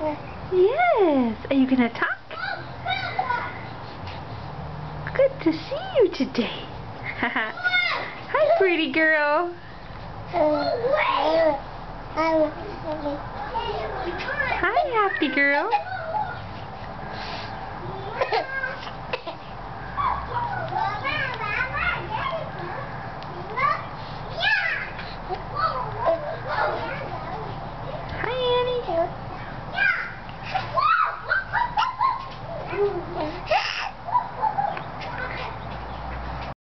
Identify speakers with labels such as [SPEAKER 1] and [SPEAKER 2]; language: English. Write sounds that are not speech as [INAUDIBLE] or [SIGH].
[SPEAKER 1] Yes. Are you going to talk? Good to see you today. [LAUGHS] Hi, pretty girl. Hi, happy girl. ¡Qué